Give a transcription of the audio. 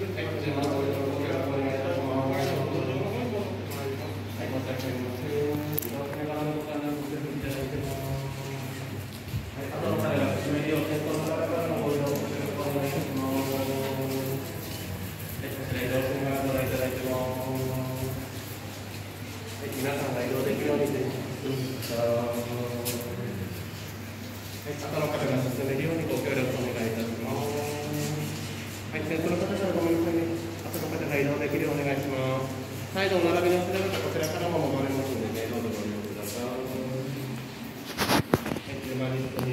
皆さんが移動できるように。でお並びのせなこちらからも飲れますので、ね、どうぞご利用ください。